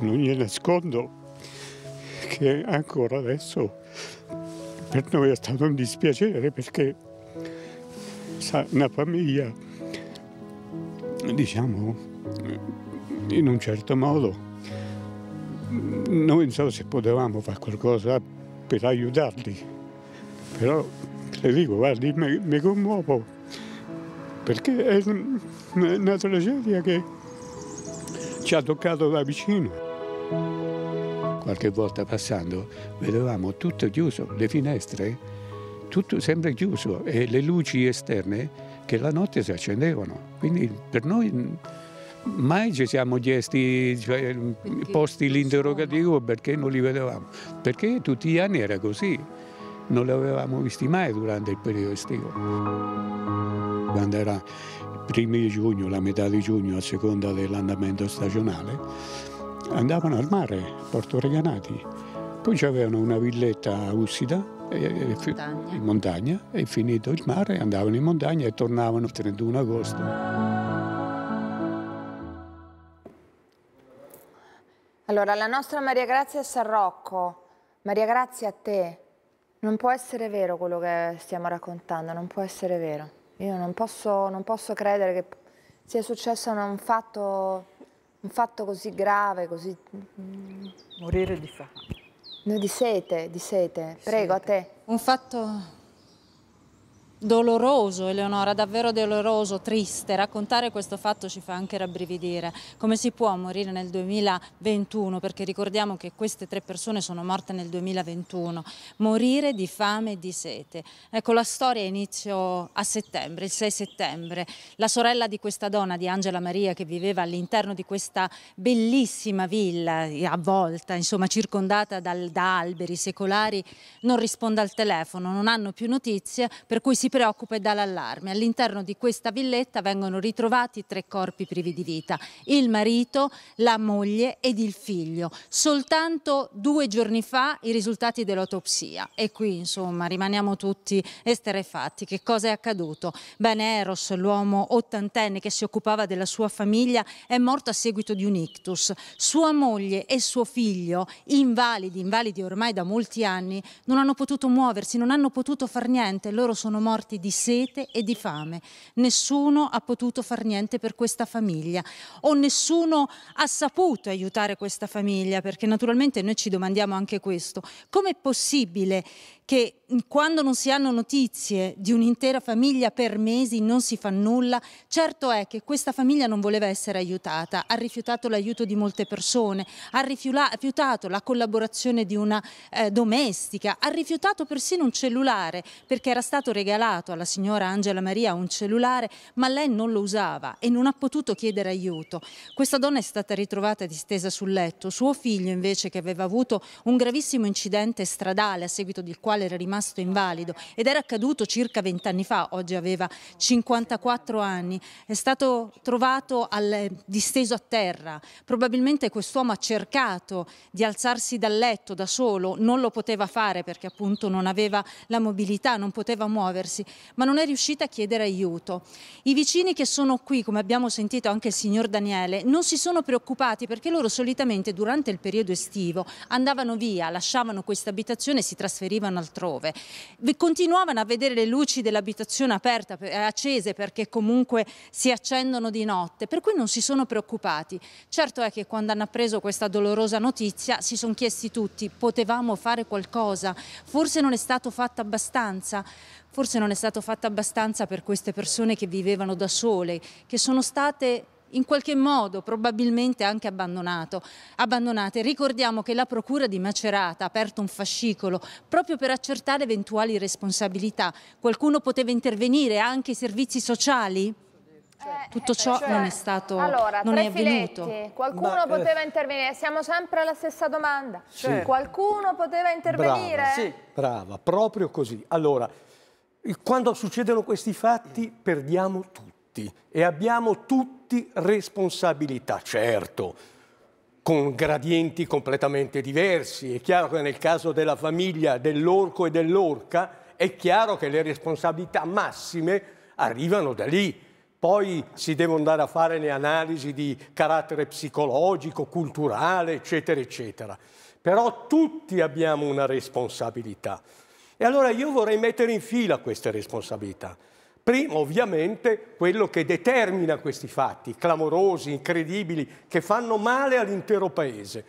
non gli nascondo che ancora adesso per noi è stato un dispiacere perché sa, una famiglia, diciamo, in un certo modo, non so se potevamo fare qualcosa per aiutarli, però le dico, guardi, mi, mi commuovo perché è una tragedia che ci ha toccato da vicino. Qualche volta passando vedevamo tutto chiuso, le finestre, tutto sempre chiuso e le luci esterne che la notte si accendevano. Quindi per noi mai ci siamo chiesti, cioè, posti l'interrogativo perché non li vedevamo. Perché tutti gli anni era così, non li avevamo visti mai durante il periodo estivo. Quando era primi di giugno, la metà di giugno a seconda dell'andamento stagionale, andavano al mare, Porto Reganati. Poi avevano una villetta a Ussida, montagna. in montagna, e finito il mare andavano in montagna e tornavano il 31 agosto. Allora, la nostra Maria Grazia San Rocco, Maria Grazia a te, non può essere vero quello che stiamo raccontando, non può essere vero. Io non posso, non posso credere che sia successo un fatto un fatto così grave, così... Morire di fame. No, di sete, di sete. Prego, sete. a te. Un fatto doloroso, Eleonora, davvero doloroso, triste. Raccontare questo fatto ci fa anche rabbrividire. Come si può morire nel 2021? Perché ricordiamo che queste tre persone sono morte nel 2021. Morire di fame e di sete. Ecco, la storia inizia a settembre, il 6 settembre. La sorella di questa donna, di Angela Maria, che viveva all'interno di questa bellissima villa, avvolta, insomma, circondata dal, da alberi secolari, non risponde al telefono, non hanno più notizie, per cui si preoccupa e dà l'allarme. All'interno di questa villetta vengono ritrovati tre corpi privi di vita, il marito, la moglie ed il figlio. Soltanto due giorni fa i risultati dell'autopsia e qui insomma rimaniamo tutti esterefatti. Che cosa è accaduto? Bene, Eros, l'uomo ottantenne che si occupava della sua famiglia, è morto a seguito di un ictus. Sua moglie e suo figlio, invalidi, invalidi ormai da molti anni, non hanno potuto muoversi, non hanno potuto far niente, loro sono morti morti di sete e di fame. Nessuno ha potuto far niente per questa famiglia o nessuno ha saputo aiutare questa famiglia, perché naturalmente noi ci domandiamo anche questo. Com'è possibile che quando non si hanno notizie di un'intera famiglia per mesi non si fa nulla, certo è che questa famiglia non voleva essere aiutata, ha rifiutato l'aiuto di molte persone, ha rifiutato la collaborazione di una eh, domestica, ha rifiutato persino un cellulare perché era stato regalato alla signora Angela Maria un cellulare ma lei non lo usava e non ha potuto chiedere aiuto. Questa donna è stata ritrovata distesa sul letto, suo figlio invece che aveva avuto un gravissimo incidente stradale a seguito del quale era rimasto invalido ed era accaduto circa vent'anni fa, oggi aveva 54 anni, è stato trovato al, disteso a terra, probabilmente quest'uomo ha cercato di alzarsi dal letto da solo, non lo poteva fare perché appunto non aveva la mobilità, non poteva muoversi, ma non è riuscita a chiedere aiuto. I vicini che sono qui, come abbiamo sentito anche il signor Daniele, non si sono preoccupati perché loro solitamente durante il periodo estivo andavano via, lasciavano questa abitazione e si trasferivano altrove. Continuavano a vedere le luci dell'abitazione aperte, accese perché comunque si accendono di notte, per cui non si sono preoccupati. Certo è che quando hanno appreso questa dolorosa notizia si sono chiesti tutti, potevamo fare qualcosa? Forse non è stato fatto abbastanza? Forse non è stato fatto abbastanza per queste persone che vivevano da sole, che sono state in qualche modo probabilmente anche abbandonate. Ricordiamo che la Procura di Macerata ha aperto un fascicolo proprio per accertare eventuali responsabilità. Qualcuno poteva intervenire, anche i servizi sociali? Eh, Tutto ciò cioè, non è stato allora, non è avvenuto. Filetti, qualcuno Ma, poteva eh, intervenire, siamo sempre alla stessa domanda. Sì. Qualcuno poteva intervenire? Brava, sì, brava, proprio così. Allora, quando succedono questi fatti perdiamo tutti e abbiamo tutti responsabilità, certo, con gradienti completamente diversi. È chiaro che nel caso della famiglia dell'orco e dell'orca è chiaro che le responsabilità massime arrivano da lì. poi si devono andare a fare le analisi di carattere psicologico, culturale, eccetera, eccetera. Però tutti abbiamo una responsabilità. E allora io vorrei mettere in fila queste responsabilità. Prima, ovviamente, quello che determina questi fatti clamorosi, incredibili, che fanno male all'intero Paese.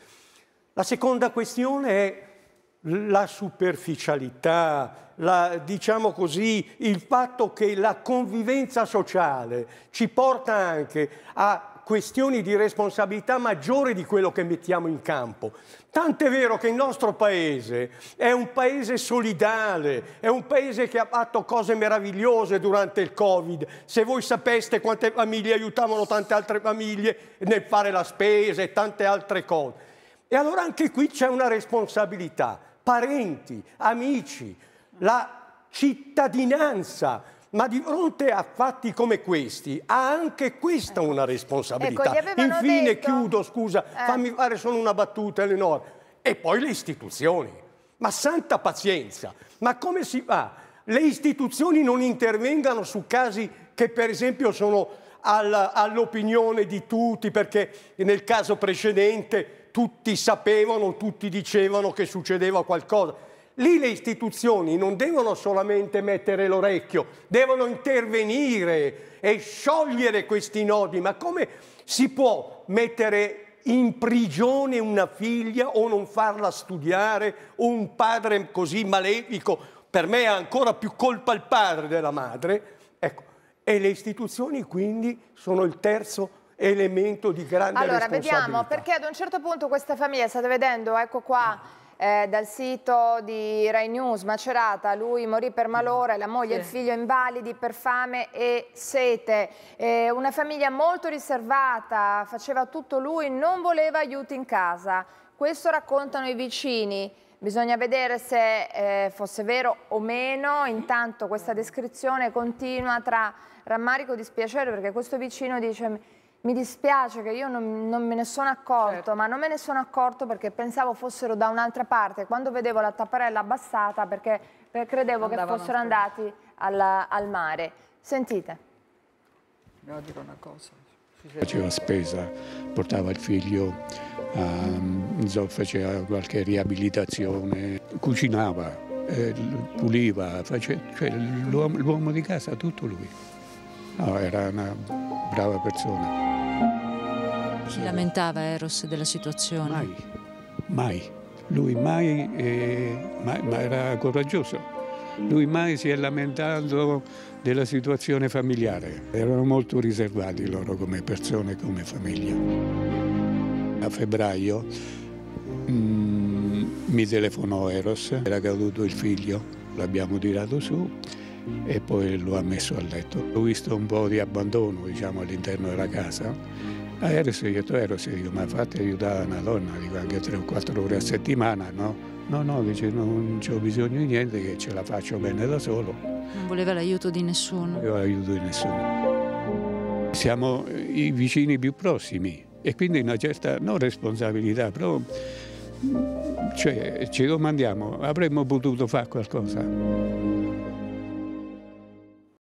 La seconda questione è la superficialità, la, diciamo così, il fatto che la convivenza sociale ci porta anche a questioni di responsabilità maggiore di quello che mettiamo in campo. Tant'è vero che il nostro paese è un paese solidale, è un paese che ha fatto cose meravigliose durante il Covid. Se voi sapeste quante famiglie aiutavano tante altre famiglie nel fare la spesa e tante altre cose. E allora anche qui c'è una responsabilità. Parenti, amici, la cittadinanza ma di fronte a fatti come questi ha anche questa una responsabilità. Ecco, Infine detto... chiudo, scusa, eh. fammi fare solo una battuta Eleonora. E poi le istituzioni. Ma santa pazienza, ma come si fa? Le istituzioni non intervengano su casi che per esempio sono all'opinione di tutti, perché nel caso precedente tutti sapevano, tutti dicevano che succedeva qualcosa. Lì le istituzioni non devono solamente mettere l'orecchio, devono intervenire e sciogliere questi nodi. Ma come si può mettere in prigione una figlia o non farla studiare o un padre così malefico? Per me è ancora più colpa il padre della madre. Ecco, e le istituzioni quindi sono il terzo elemento di grande allora, responsabilità. Allora, vediamo, perché ad un certo punto questa famiglia, state vedendo, ecco qua, eh, dal sito di Rai News, Macerata, lui morì per malore, la moglie e sì. il figlio invalidi per fame e sete. Eh, una famiglia molto riservata, faceva tutto lui, non voleva aiuti in casa. Questo raccontano i vicini. Bisogna vedere se eh, fosse vero o meno, intanto questa descrizione continua tra rammarico e dispiacere perché questo vicino dice mi dispiace che io non, non me ne sono accorto, certo. ma non me ne sono accorto perché pensavo fossero da un'altra parte. Quando vedevo la tapparella abbassata perché, perché credevo Andavano che fossero andati al, al mare. Sentite. Devo dire una cosa. Faceva spesa, portava il figlio, um, faceva qualche riabilitazione, cucinava, eh, puliva, cioè, l'uomo di casa tutto lui. No, era una brava persona. Si lamentava Eros della situazione? Mai, mai. Lui mai, eh, ma, ma era coraggioso. Lui mai si è lamentato della situazione familiare. Erano molto riservati loro come persone, come famiglia. A febbraio mm, mi telefonò Eros, era caduto il figlio, l'abbiamo tirato su e poi lo ha messo a letto. Ho visto un po' di abbandono diciamo, all'interno della casa a Eros io ho detto Eros, dico, ma fate aiutare una donna, dico anche 3 o 4 ore a settimana, no? No, no, dice non ho bisogno di niente, che ce la faccio bene da solo. Non voleva l'aiuto di nessuno? Non voleva l'aiuto di nessuno. Siamo i vicini più prossimi e quindi una certa, non responsabilità, però cioè, ci domandiamo, avremmo potuto fare qualcosa?